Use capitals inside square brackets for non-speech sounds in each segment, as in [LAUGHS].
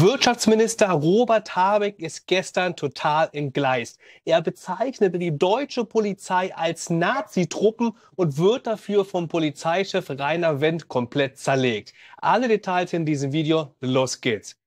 Wirtschaftsminister Robert Habeck ist gestern total entgleist. Er bezeichnete die deutsche Polizei als Nazitruppen und wird dafür vom Polizeichef Rainer Wendt komplett zerlegt. Alle Details in diesem Video. Los geht's.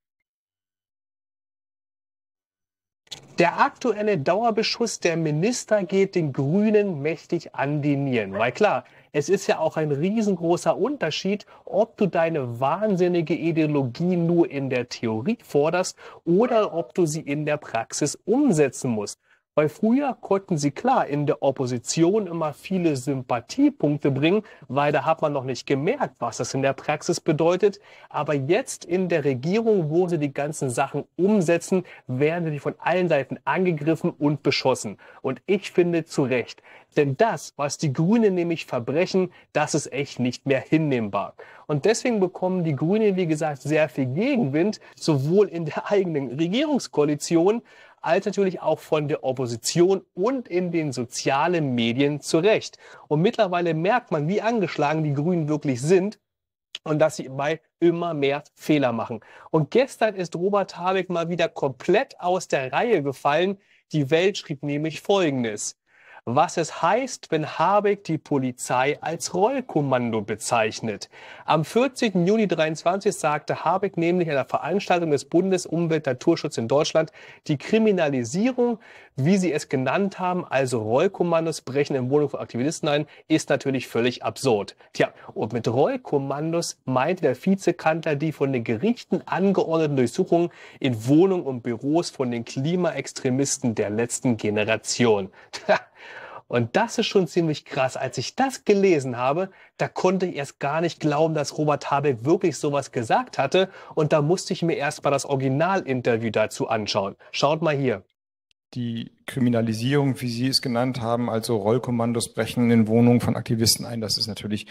Der aktuelle Dauerbeschuss der Minister geht den Grünen mächtig an die Nieren. Weil klar, es ist ja auch ein riesengroßer Unterschied, ob du deine wahnsinnige Ideologie nur in der Theorie forderst oder ob du sie in der Praxis umsetzen musst. Weil früher konnten sie klar in der Opposition immer viele Sympathiepunkte bringen, weil da hat man noch nicht gemerkt, was das in der Praxis bedeutet. Aber jetzt in der Regierung, wo sie die ganzen Sachen umsetzen, werden sie von allen Seiten angegriffen und beschossen. Und ich finde zu Recht. Denn das, was die Grünen nämlich verbrechen, das ist echt nicht mehr hinnehmbar. Und deswegen bekommen die Grünen, wie gesagt, sehr viel Gegenwind, sowohl in der eigenen Regierungskoalition als natürlich auch von der Opposition und in den sozialen Medien zurecht. Und mittlerweile merkt man, wie angeschlagen die Grünen wirklich sind und dass sie bei immer mehr Fehler machen. Und gestern ist Robert Habeck mal wieder komplett aus der Reihe gefallen. Die Welt schrieb nämlich Folgendes was es heißt, wenn Habeck die Polizei als Rollkommando bezeichnet. Am 14. Juni 23 sagte Habeck nämlich der Veranstaltung des Bundes Umwelt Naturschutz in Deutschland, die Kriminalisierung, wie sie es genannt haben, also Rollkommandos brechen in Wohnungen von Aktivisten ein, ist natürlich völlig absurd. Tja, und mit Rollkommandos meinte der Vizekanzler die von den Gerichten angeordneten Durchsuchungen in Wohnungen und Büros von den Klimaextremisten der letzten Generation. Und das ist schon ziemlich krass. Als ich das gelesen habe, da konnte ich erst gar nicht glauben, dass Robert Habeck wirklich sowas gesagt hatte. Und da musste ich mir erst mal das Originalinterview dazu anschauen. Schaut mal hier. Die Kriminalisierung, wie Sie es genannt haben, also Rollkommandos brechen in Wohnungen von Aktivisten ein, das ist natürlich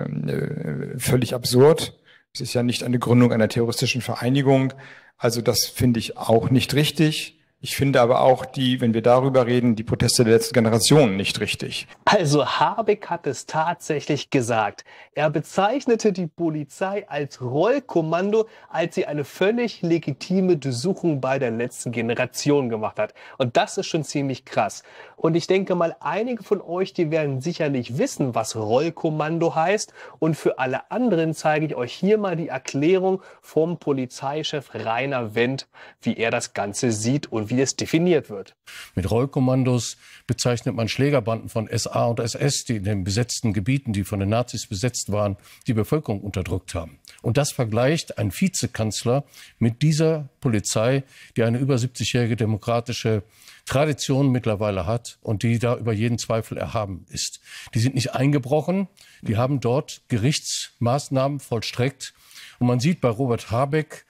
ähm, äh, völlig absurd. Es ist ja nicht eine Gründung einer terroristischen Vereinigung. Also das finde ich auch nicht richtig. Ich finde aber auch die, wenn wir darüber reden, die Proteste der letzten Generation nicht richtig. Also Habeck hat es tatsächlich gesagt. Er bezeichnete die Polizei als Rollkommando, als sie eine völlig legitime Durchsuchung bei der letzten Generation gemacht hat. Und das ist schon ziemlich krass. Und ich denke mal, einige von euch, die werden sicherlich wissen, was Rollkommando heißt. Und für alle anderen zeige ich euch hier mal die Erklärung vom Polizeichef Rainer Wendt, wie er das Ganze sieht und wie es definiert wird. Mit Rollkommandos bezeichnet man Schlägerbanden von SA und SS, die in den besetzten Gebieten, die von den Nazis besetzt waren, die Bevölkerung unterdrückt haben. Und das vergleicht ein Vizekanzler mit dieser Polizei, die eine über 70-jährige demokratische Tradition mittlerweile hat und die da über jeden Zweifel erhaben ist. Die sind nicht eingebrochen, die haben dort Gerichtsmaßnahmen vollstreckt. Und man sieht bei Robert Habeck,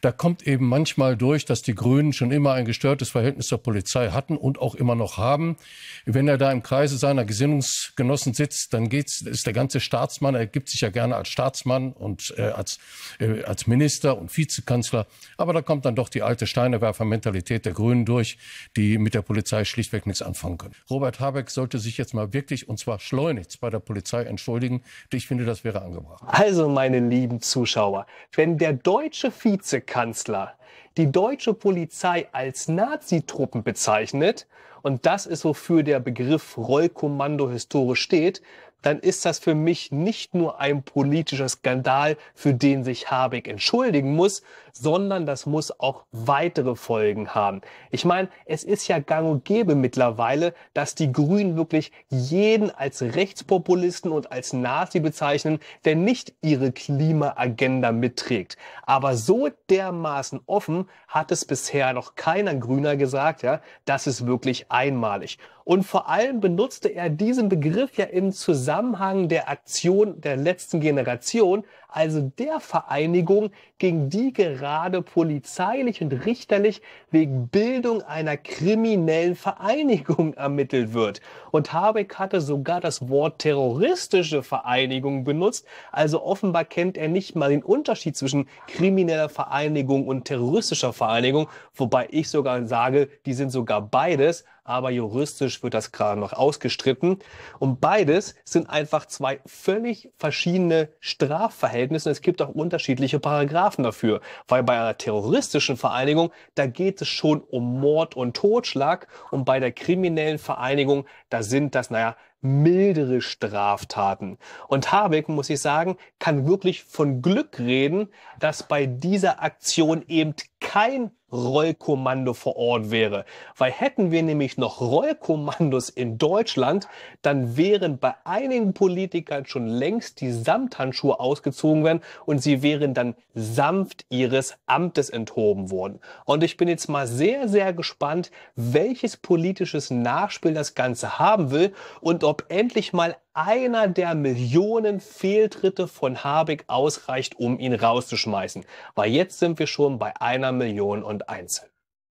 da kommt eben manchmal durch, dass die Grünen schon immer ein gestörtes Verhältnis zur Polizei hatten und auch immer noch haben. Wenn er da im Kreise seiner Gesinnungsgenossen sitzt, dann geht's, ist der ganze Staatsmann, er gibt sich ja gerne als Staatsmann und äh, als, äh, als Minister und Vizekanzler. Aber da kommt dann doch die alte Steinewerfer-Mentalität der Grünen durch, die mit der Polizei schlichtweg nichts anfangen können. Robert Habeck sollte sich jetzt mal wirklich, und zwar schleunigst, bei der Polizei entschuldigen. Ich finde, das wäre angebracht. Also, meine lieben Zuschauer, wenn der deutsche Vize Bundeskanzler die deutsche Polizei als Nazitruppen bezeichnet, und das ist wofür der Begriff Rollkommando historisch steht, dann ist das für mich nicht nur ein politischer Skandal, für den sich Habeck entschuldigen muss, sondern das muss auch weitere Folgen haben. Ich meine, es ist ja gang und gäbe mittlerweile, dass die Grünen wirklich jeden als Rechtspopulisten und als Nazi bezeichnen, der nicht ihre Klimaagenda mitträgt. Aber so dermaßen offen hat es bisher noch keiner Grüner gesagt, ja. Das ist wirklich einmalig. Und vor allem benutzte er diesen Begriff ja im Zusammenhang der Aktion der letzten Generation, also der Vereinigung, gegen die gerade polizeilich und richterlich wegen Bildung einer kriminellen Vereinigung [LAUGHS] ermittelt wird. Und Habeck hatte sogar das Wort terroristische Vereinigung benutzt, also offenbar kennt er nicht mal den Unterschied zwischen krimineller Vereinigung und terroristischer Vereinigung, wobei ich sogar sage, die sind sogar beides. Aber juristisch wird das gerade noch ausgestritten. Und beides sind einfach zwei völlig verschiedene Strafverhältnisse. Es gibt auch unterschiedliche Paragraphen dafür, weil bei einer terroristischen Vereinigung, da geht es schon um Mord und Totschlag und bei der kriminellen Vereinigung, da sind das, naja, mildere Straftaten. Und Habeck, muss ich sagen, kann wirklich von Glück reden, dass bei dieser Aktion eben kein Rollkommando vor Ort wäre. Weil hätten wir nämlich noch Rollkommandos in Deutschland, dann wären bei einigen Politikern schon längst die Samthandschuhe ausgezogen werden und sie wären dann sanft ihres Amtes enthoben worden. Und ich bin jetzt mal sehr, sehr gespannt, welches politisches Nachspiel das Ganze haben will und ob endlich mal einer der Millionen Fehltritte von Habeck ausreicht, um ihn rauszuschmeißen. Weil jetzt sind wir schon bei einer Million und eins.